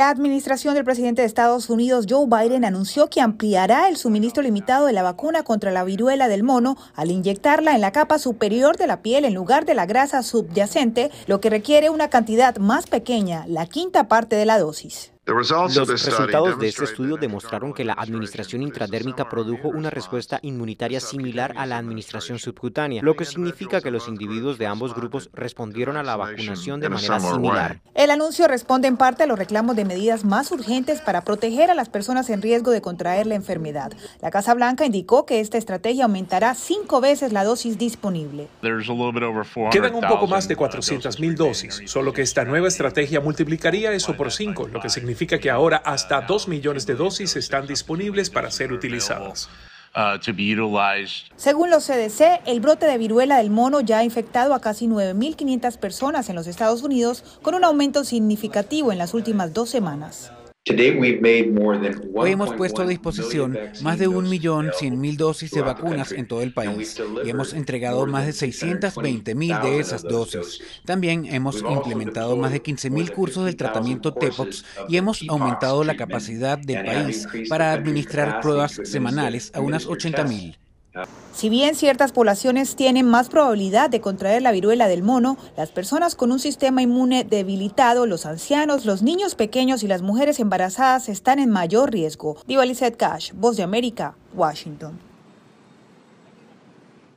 La administración del presidente de Estados Unidos, Joe Biden, anunció que ampliará el suministro limitado de la vacuna contra la viruela del mono al inyectarla en la capa superior de la piel en lugar de la grasa subyacente, lo que requiere una cantidad más pequeña, la quinta parte de la dosis. Los resultados de este estudio demostraron que la administración intradérmica produjo una respuesta inmunitaria similar a la administración subcutánea, lo que significa que los individuos de ambos grupos respondieron a la vacunación de manera similar. El anuncio responde en parte a los reclamos de medidas más urgentes para proteger a las personas en riesgo de contraer la enfermedad. La Casa Blanca indicó que esta estrategia aumentará cinco veces la dosis disponible. Quedan un poco más de 400.000 dosis, solo que esta nueva estrategia multiplicaría eso por cinco, lo que significa significa que ahora hasta 2 millones de dosis están disponibles para ser utilizadas. Según los CDC, el brote de viruela del mono ya ha infectado a casi 9.500 personas en los Estados Unidos, con un aumento significativo en las últimas dos semanas. Hoy hemos puesto a disposición más de 1.100.000 dosis de vacunas en todo el país y hemos entregado más de 620.000 de esas dosis. También hemos implementado más de 15.000 cursos del tratamiento TEPOX y hemos aumentado la capacidad del país para administrar pruebas semanales a unas 80.000. Si bien ciertas poblaciones tienen más probabilidad de contraer la viruela del mono, las personas con un sistema inmune debilitado, los ancianos, los niños pequeños y las mujeres embarazadas están en mayor riesgo. Diva Cash, Voz de América, Washington.